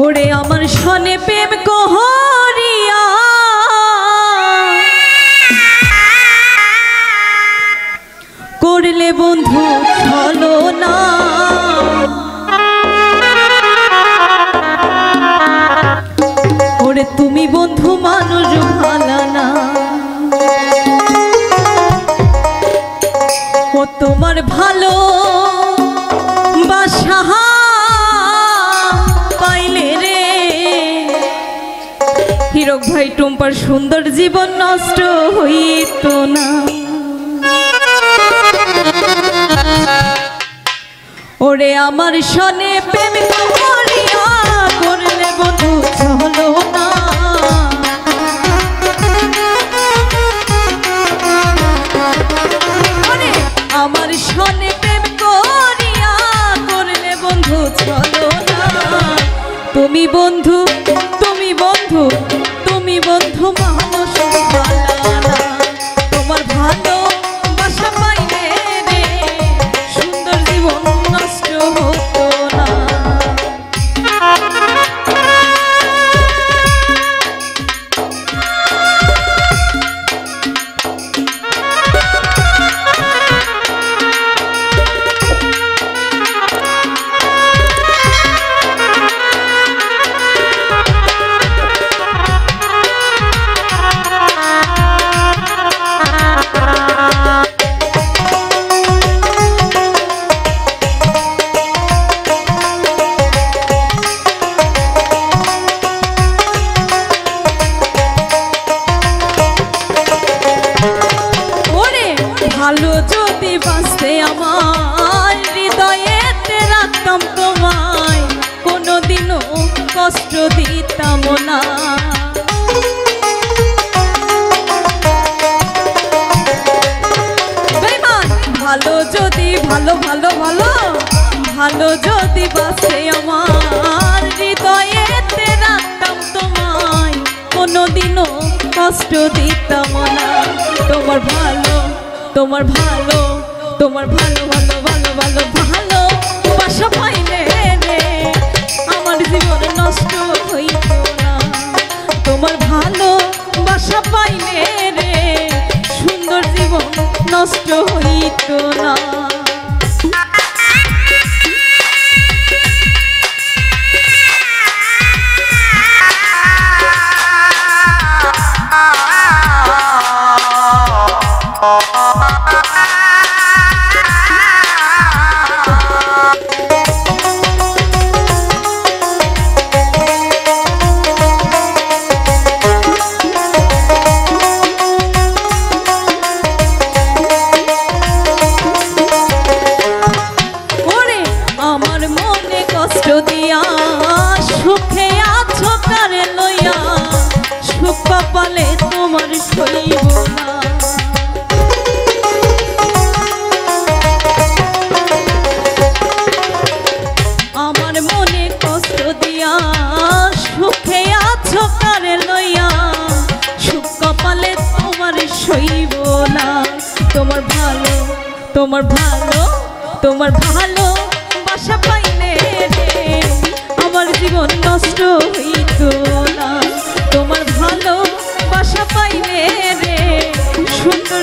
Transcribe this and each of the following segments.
ওরে আমার সনে প্রেম কহরিয়া। করলে বন্ধু ভালো না হিরক ভাই, টুম্পার সুন্দর জীবন নষ্ট হইত না। ওরে আমার সনে প্রেম করলে বন্ধু চলো না। আমার প্রেম করিয়া বন্ধু চলো না। তুমি বন্ধু তুমি বন্ধু বন্ধু কষ্ট দিতাম না। তোমার ভালো তোমার ভালো তোমার ভালো ভালো ভালো ভালো ভালো বাসা পাইলে রে। আমার জীবন নষ্ট হইত না। তোমার ভালো বাসা পাইলে রে। সুন্দর জীবন নষ্ট হইত না। সইব না। তোমার ভালো তোমার ভালো তোমার ভালো বাসা পাইলে আমার জীবন নষ্ট হইত না। তোমার ভালো বাসা পাইলে রে। সুন্দর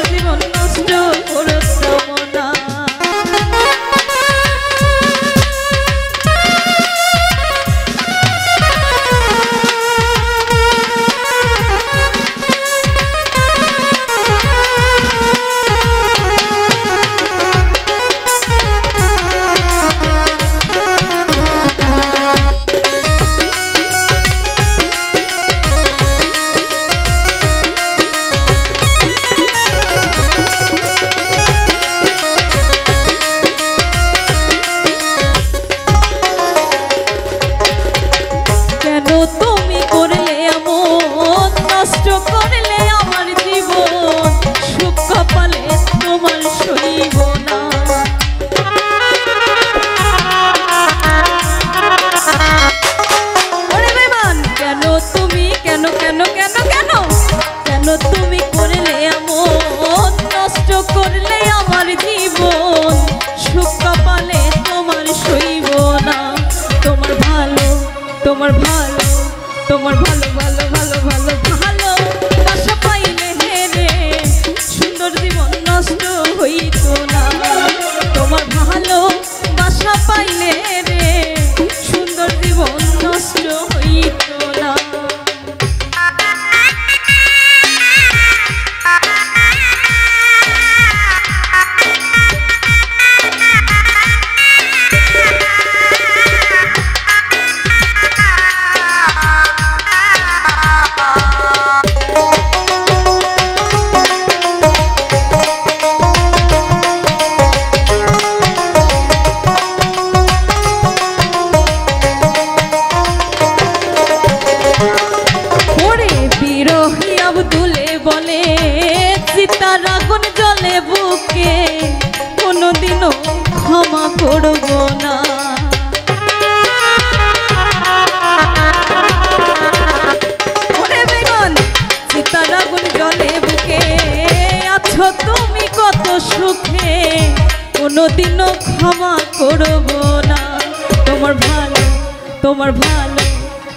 তোমার ভালো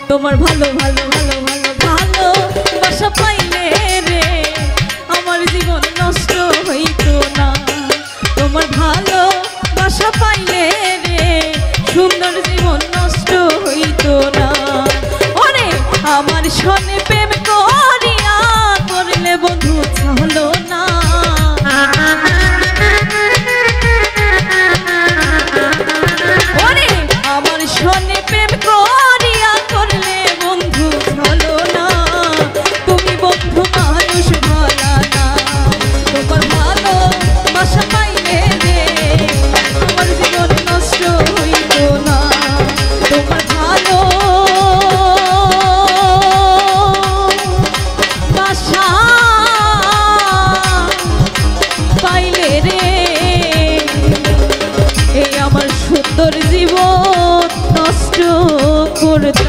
তোমার ভালো ভালো ভালো ভালো ভালো বাসা পাই করতে